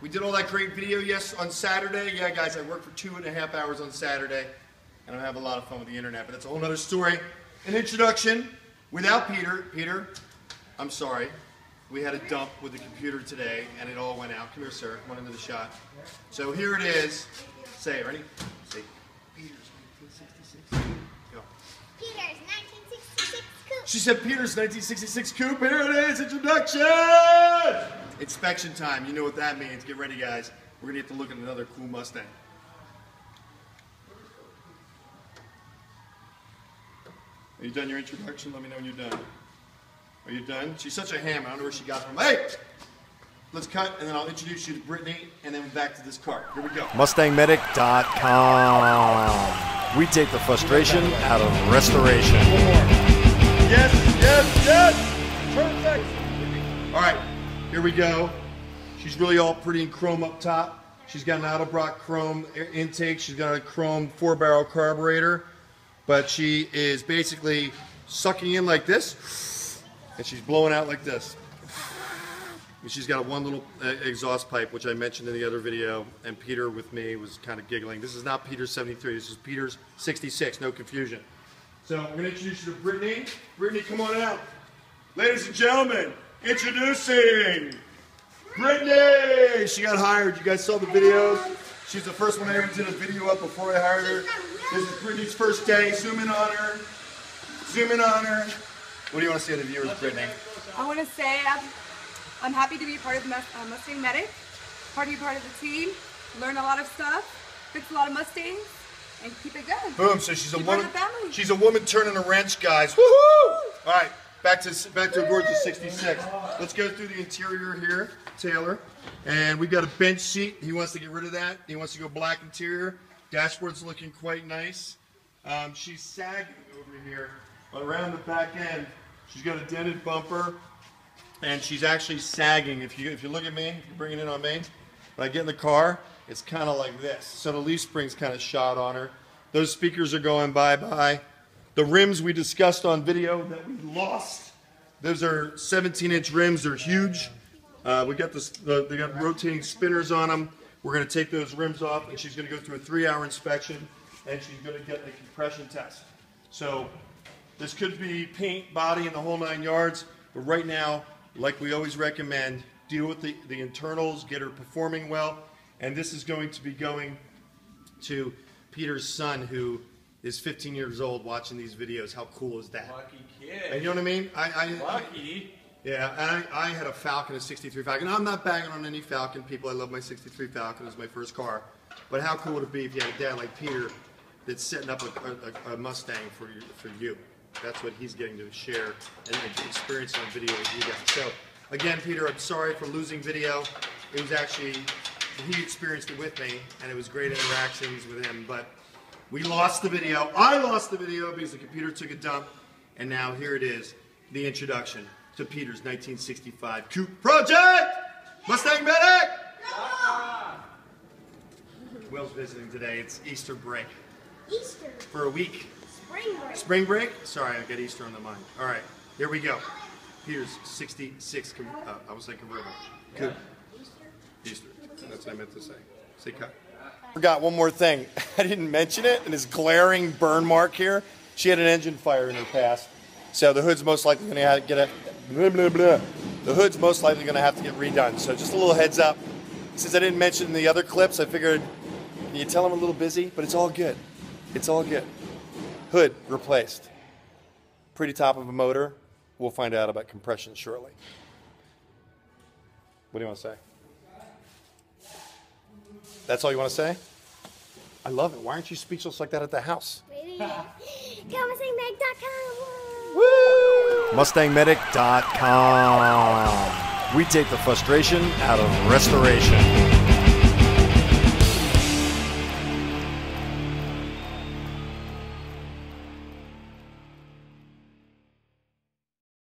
We did all that great video yes on Saturday. Yeah, guys, I worked for two and a half hours on Saturday, and I have a lot of fun with the internet. But that's a whole other story. An introduction without Peter. Peter, I'm sorry. We had a dump with the computer today, and it all went out. Come here, sir. One into the shot. So here it is. Say it. Ready? Say Peter's 1966. Go. Peter's 1966 coupe. She said Peter's 1966 coupe. Here it is, introduction! Inspection time. You know what that means. Get ready, guys. We're gonna get to look at another cool Mustang. Are you done your introduction? Let me know when you're done. Are you done? She's such a ham. I don't know where she got from. Hey! Let's cut, and then I'll introduce you to Brittany, and then back to this car. Here we go. MustangMedic.com. We take the frustration out of restoration. Yes, yes, yes! Perfect! All right, here we go. She's really all pretty and chrome up top. She's got an Edelbrock chrome intake. She's got a chrome four barrel carburetor, but she is basically sucking in like this, and she's blowing out like this. And She's got a one little uh, exhaust pipe, which I mentioned in the other video, and Peter with me was kind of giggling. This is not Peter's 73, this is Peter's 66, no confusion. So I'm going to introduce you to Brittany. Brittany, come on out. Ladies and gentlemen, introducing Brittany. She got hired. You guys saw the videos. She's the first one I ever did a video up before I hired her. This is Brittany's first day. Zoom in on her. Zoom in on her. What do you want to say to the viewers, Brittany? I want to say I'm, I'm happy to be part of the uh, Mustang Medic, part to be part of the team, learn a lot of stuff, fix a lot of Mustangs, and keep it going. Boom. So she's a Be woman. of. She's a woman turning a wrench, guys. Woohoo! All right, back to back to a gorgeous '66. Let's go through the interior here, Taylor. And we've got a bench seat. He wants to get rid of that. He wants to go black interior. Dashboard's looking quite nice. Um, she's sagging over here around the back end. She's got a dented bumper, and she's actually sagging. If you if you look at me, if you bring it in on me, when I get in the car, it's kind of like this. So the leaf spring's kind of shot on her. Those speakers are going bye bye. The rims we discussed on video that we lost. Those are 17 inch rims. They're huge. Uh, we got this. The, they got rotating spinners on them. We're going to take those rims off, and she's going to go through a three-hour inspection, and she's going to get the compression test. So this could be paint, body, and the whole nine yards. But right now, like we always recommend, deal with the, the internals, get her performing well. And this is going to be going to Peter's son, who is 15 years old, watching these videos. How cool is that? Lucky kid. And you know what I mean? I, I, Lucky. yeah, and I, I had a Falcon, a 63 Falcon. I'm not bagging on any Falcon people. I love my 63 Falcon. It was my first car. But how cool would it be if you had a dad like Peter that's setting up a, a, a Mustang for you, for you? That's what he's getting to share and experience on video with you guys. So, again, Peter, I'm sorry for losing video. It was actually, he experienced it with me, and it was great interactions with him. But we lost the video. I lost the video because the computer took a dump. And now here it is, the introduction to Peter's 1965 Coupe Project! Mustang Medic! Will's visiting today. It's Easter break Easter. for a week. Spring break. Spring break? Sorry, I got Easter on the mind. All right, here we go. Peter's 66, uh, I was saying convertible. Coupe. Easter. That's what I meant to say. Say cut. Forgot one more thing. I didn't mention it, and this glaring burn mark here. She had an engine fire in her past, so the hood's most likely going to get a blah blah blah. The hood's most likely going to have to get redone. So just a little heads up. Since I didn't mention the other clips, I figured you tell I'm a little busy, but it's all good. It's all good. Hood replaced. Pretty top of a motor. We'll find out about compression shortly. What do you want to say? That's all you want to say? I love it. Why aren't you speechless like that at the house? Baby. ComSingMag.com. MustangMedic.com. We take the frustration out of restoration.